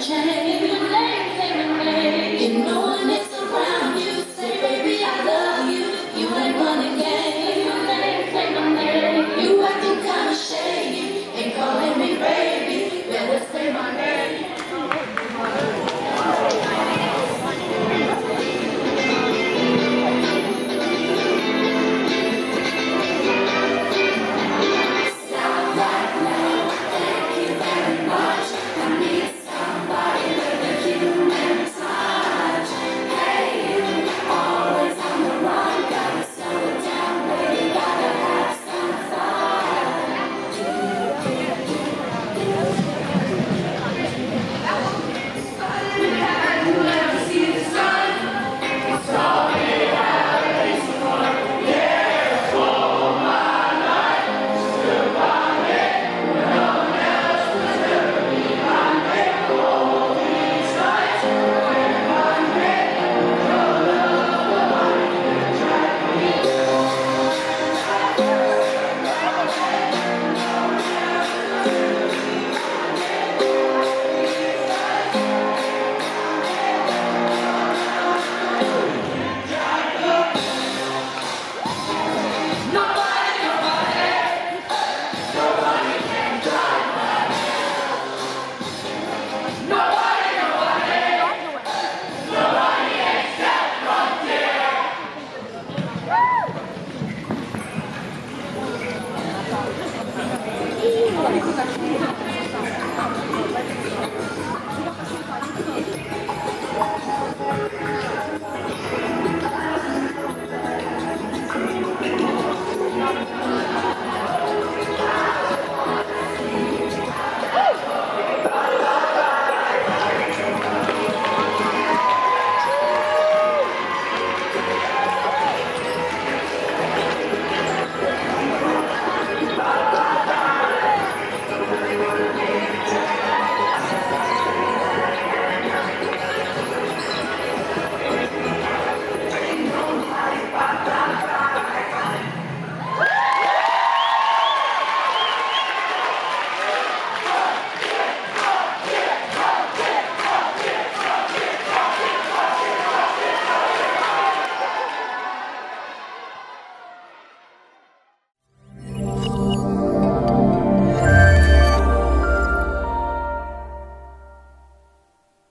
change. すいません。